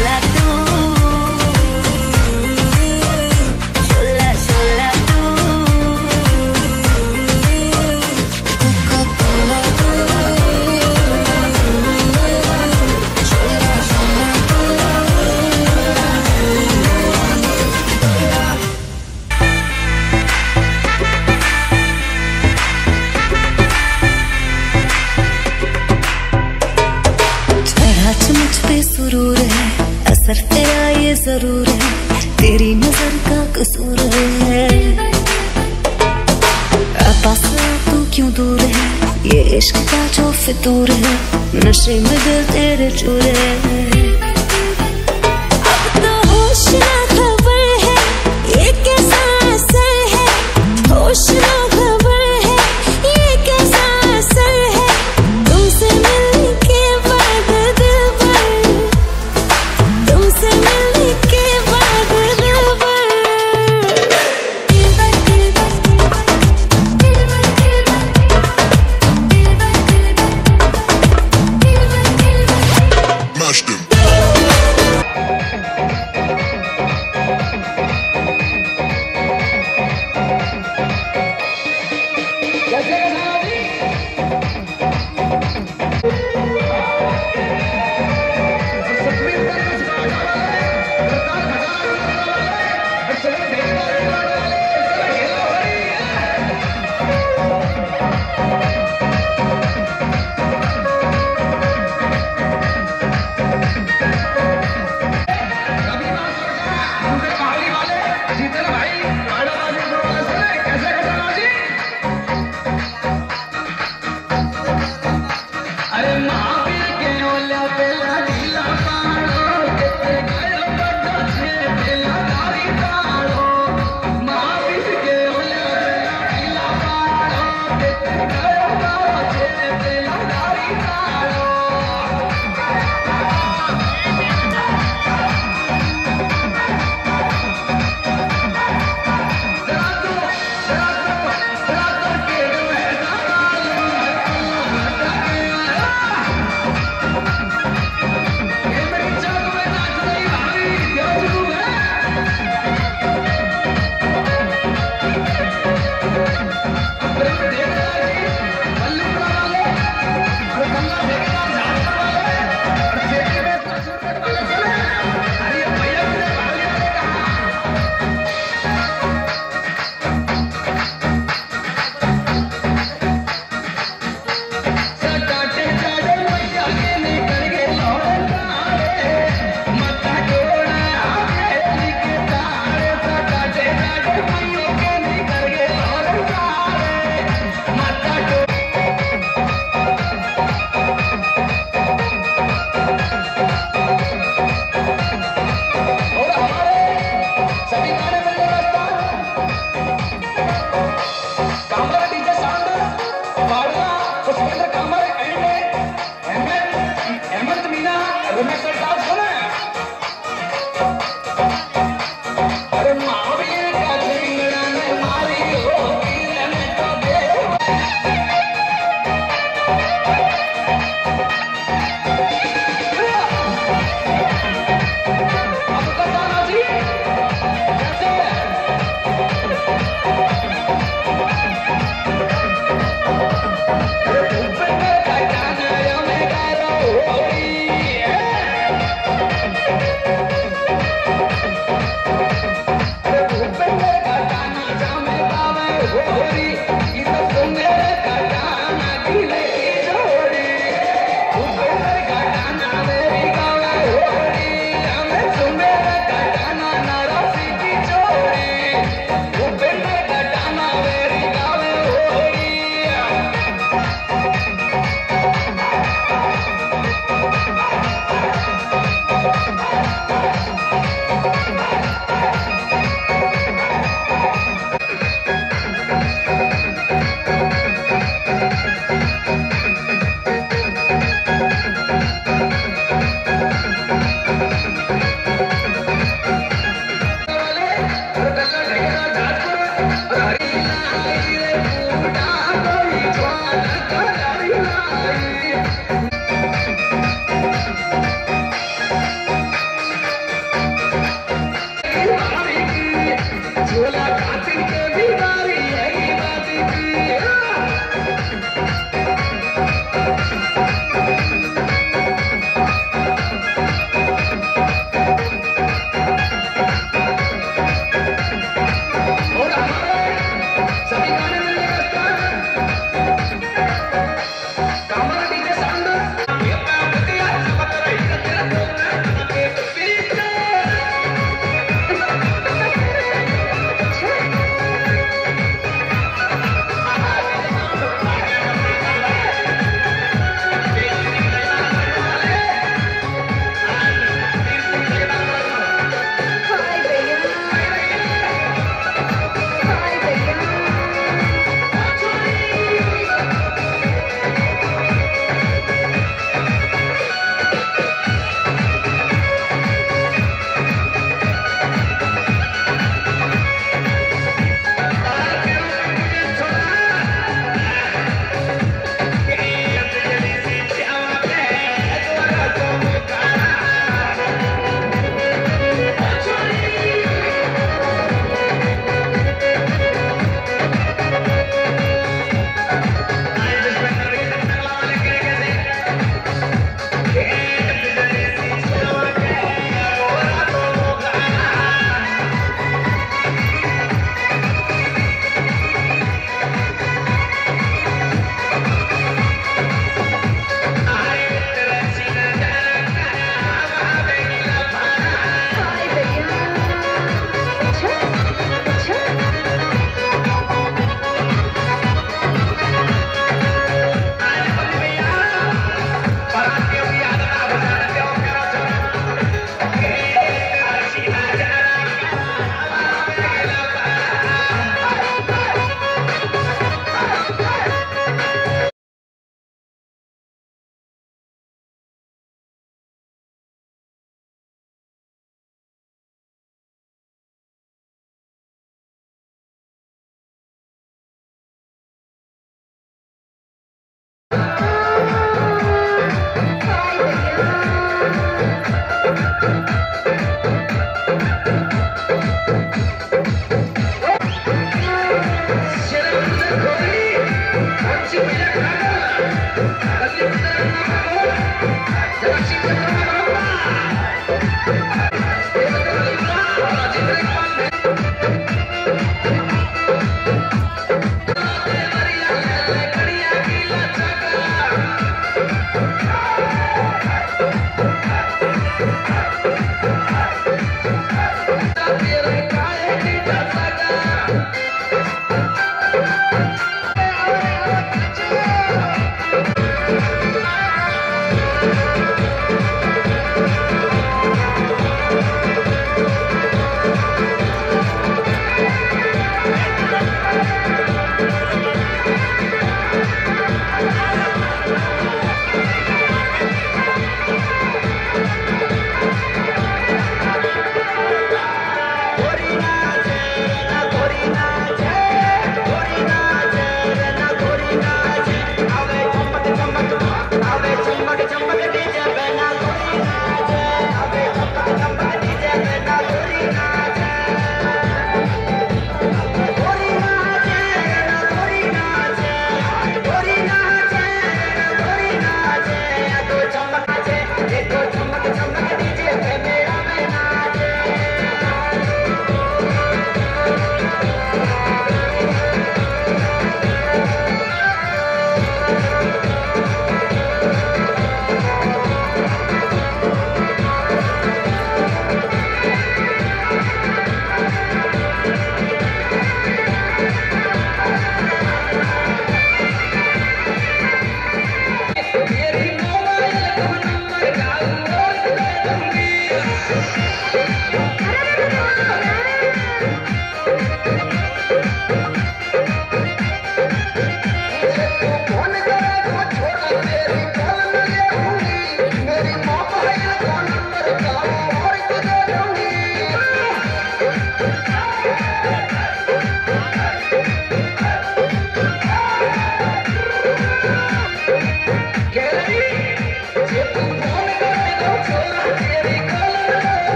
like असर तेरा ये ज़रूर है, तेरी नज़र का कसूर है। पास तू क्यों दूर है? ये इश्क का जो फितूर है, नशे में दिल तेरे चूर। है Vai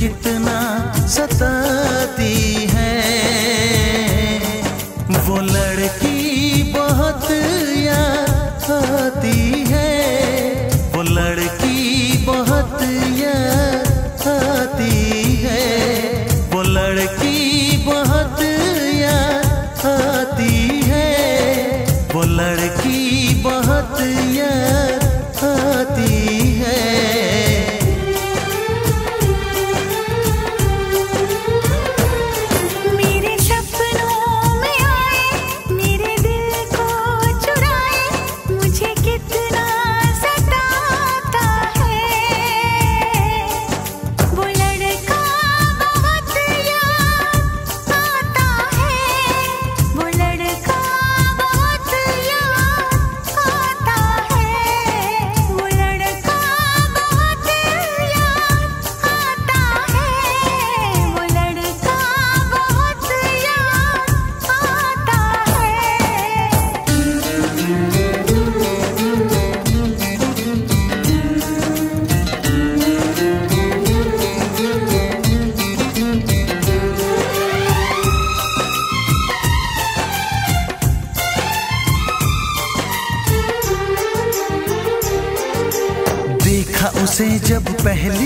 कितना सता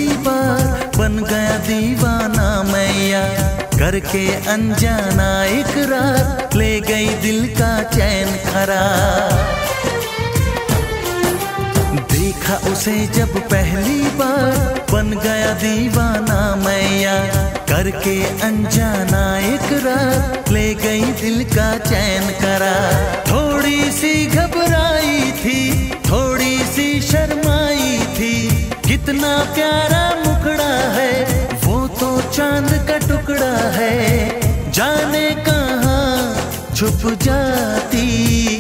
दीवा बन गया दीवाना मैया। करके अनजाना इकरार ले गई दिल का चैन खरा देखा उसे जब पहली बार बन गया दीवाना मैया। करके अनजाना इकरार ले गई दिल का चैन करा थोड़ी सी घब कितना प्यारा मुखड़ा है वो तो चाँद का टुकड़ा है। जाने कहा छुप जाती